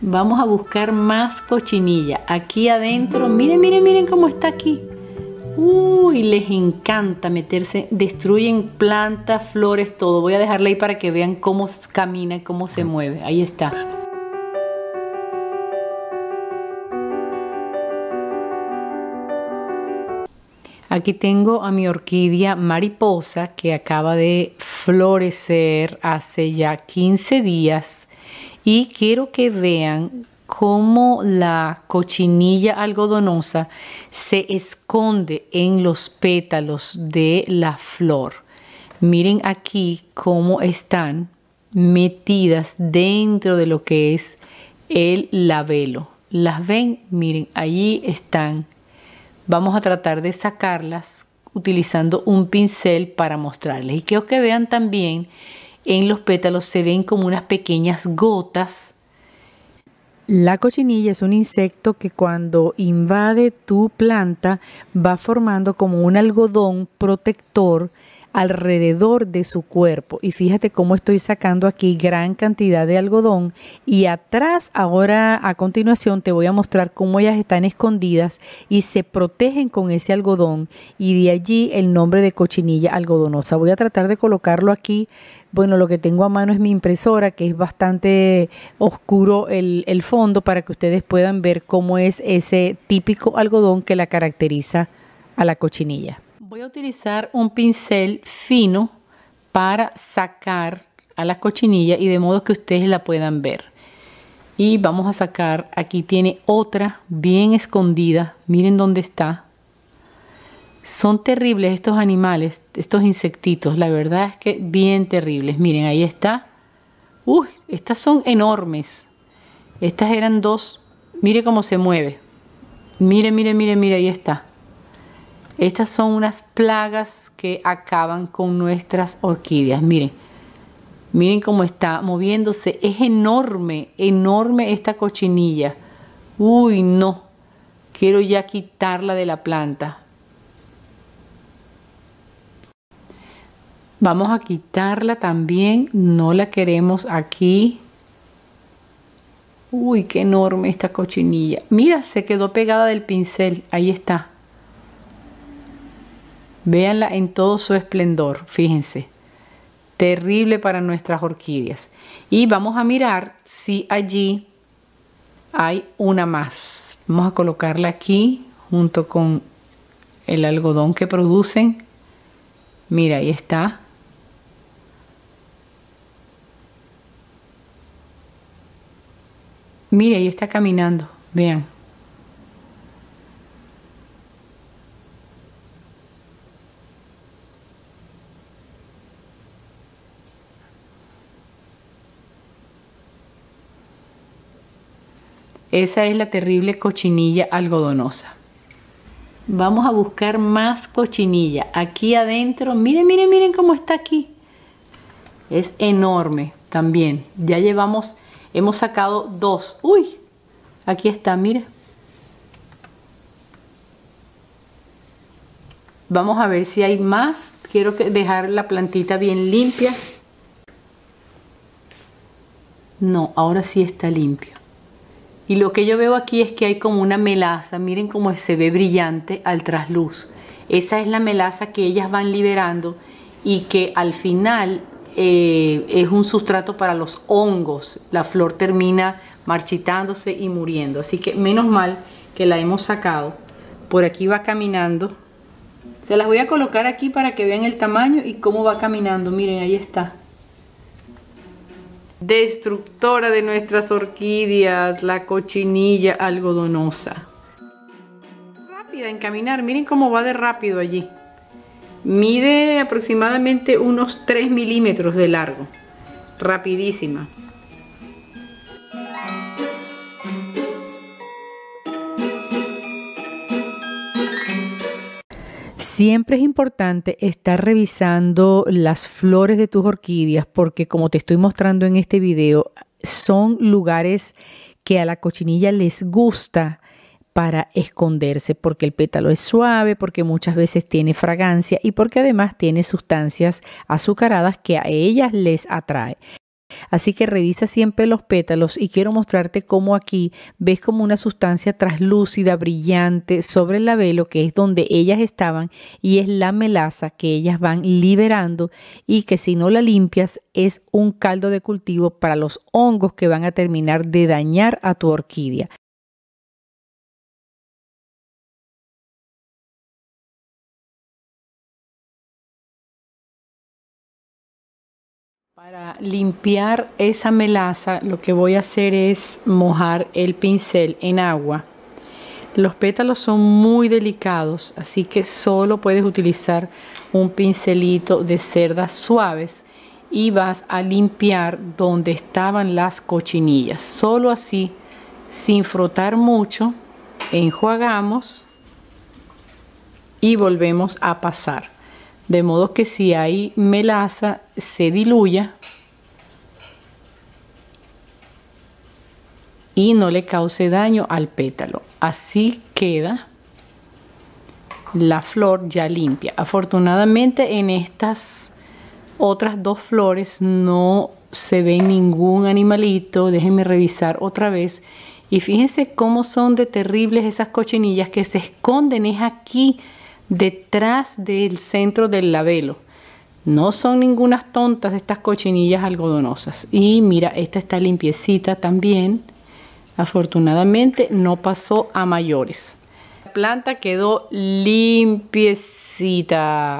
Vamos a buscar más cochinilla. Aquí adentro, miren, miren, miren cómo está aquí. Uy, les encanta meterse, destruyen plantas, flores, todo. Voy a dejarla ahí para que vean cómo camina, cómo se mueve. Ahí está. Aquí tengo a mi orquídea mariposa que acaba de florecer hace ya 15 días y quiero que vean cómo la cochinilla algodonosa se esconde en los pétalos de la flor. Miren aquí cómo están metidas dentro de lo que es el labelo. ¿Las ven? Miren, allí están vamos a tratar de sacarlas utilizando un pincel para mostrarles. Y quiero que vean también en los pétalos se ven como unas pequeñas gotas. La cochinilla es un insecto que cuando invade tu planta va formando como un algodón protector alrededor de su cuerpo. Y fíjate cómo estoy sacando aquí gran cantidad de algodón. Y atrás, ahora a continuación, te voy a mostrar cómo ellas están escondidas y se protegen con ese algodón. Y de allí el nombre de cochinilla algodonosa. Voy a tratar de colocarlo aquí. Bueno, lo que tengo a mano es mi impresora, que es bastante oscuro el, el fondo para que ustedes puedan ver cómo es ese típico algodón que la caracteriza a la cochinilla. Voy a utilizar un pincel fino para sacar a la cochinilla y de modo que ustedes la puedan ver. Y vamos a sacar, aquí tiene otra bien escondida. Miren dónde está. Son terribles estos animales, estos insectitos. La verdad es que bien terribles. Miren, ahí está. Uy, estas son enormes. Estas eran dos. Mire cómo se mueve. Mire, mire, mire, mire, ahí está. Estas son unas plagas que acaban con nuestras orquídeas. Miren, miren cómo está moviéndose. Es enorme, enorme esta cochinilla. Uy, no. Quiero ya quitarla de la planta. Vamos a quitarla también. No la queremos aquí. Uy, qué enorme esta cochinilla. Mira, se quedó pegada del pincel. Ahí está. Véanla en todo su esplendor, fíjense. Terrible para nuestras orquídeas. Y vamos a mirar si allí hay una más. Vamos a colocarla aquí junto con el algodón que producen. Mira, ahí está. Mira, ahí está caminando. Vean. Esa es la terrible cochinilla algodonosa. Vamos a buscar más cochinilla. Aquí adentro, miren, miren, miren cómo está aquí. Es enorme también. Ya llevamos, hemos sacado dos. Uy, aquí está, mira. Vamos a ver si hay más. Quiero dejar la plantita bien limpia. No, ahora sí está limpio. Y lo que yo veo aquí es que hay como una melaza, miren cómo se ve brillante al trasluz. Esa es la melaza que ellas van liberando y que al final eh, es un sustrato para los hongos. La flor termina marchitándose y muriendo. Así que menos mal que la hemos sacado. Por aquí va caminando. Se las voy a colocar aquí para que vean el tamaño y cómo va caminando. Miren, ahí está destructora de nuestras orquídeas, la cochinilla algodonosa. Rápida en caminar, miren cómo va de rápido allí. Mide aproximadamente unos 3 milímetros de largo. Rapidísima. Siempre es importante estar revisando las flores de tus orquídeas porque como te estoy mostrando en este video, son lugares que a la cochinilla les gusta para esconderse porque el pétalo es suave, porque muchas veces tiene fragancia y porque además tiene sustancias azucaradas que a ellas les atrae. Así que revisa siempre los pétalos y quiero mostrarte cómo aquí ves como una sustancia translúcida, brillante sobre el labelo, que es donde ellas estaban, y es la melaza que ellas van liberando y que si no la limpias es un caldo de cultivo para los hongos que van a terminar de dañar a tu orquídea. Para limpiar esa melaza lo que voy a hacer es mojar el pincel en agua. Los pétalos son muy delicados, así que solo puedes utilizar un pincelito de cerdas suaves y vas a limpiar donde estaban las cochinillas. Solo así, sin frotar mucho, enjuagamos y volvemos a pasar de modo que si hay melaza se diluya y no le cause daño al pétalo. Así queda la flor ya limpia. Afortunadamente en estas otras dos flores no se ve ningún animalito. Déjenme revisar otra vez. Y fíjense cómo son de terribles esas cochinillas que se esconden. Es aquí detrás del centro del labelo. No son ningunas tontas estas cochinillas algodonosas. Y mira, esta está limpiecita también. Afortunadamente no pasó a mayores. La planta quedó limpiecita.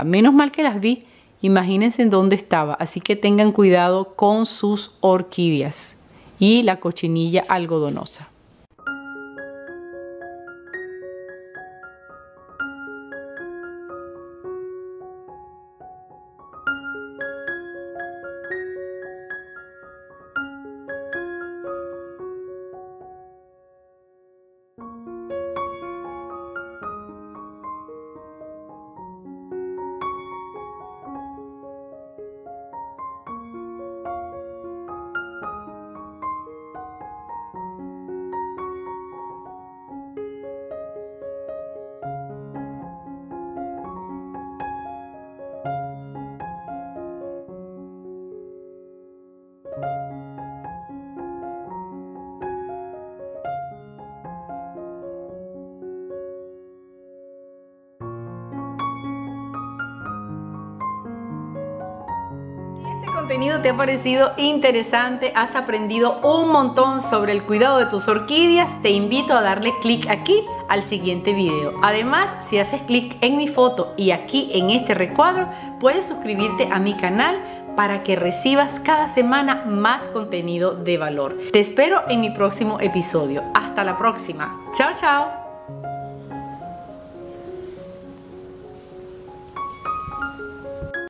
Menos mal que las vi. Imagínense en dónde estaba. Así que tengan cuidado con sus orquídeas y la cochinilla algodonosa. Contenido te ha parecido interesante, has aprendido un montón sobre el cuidado de tus orquídeas, te invito a darle clic aquí al siguiente video. Además, si haces clic en mi foto y aquí en este recuadro, puedes suscribirte a mi canal para que recibas cada semana más contenido de valor. Te espero en mi próximo episodio. Hasta la próxima. Chao, chao.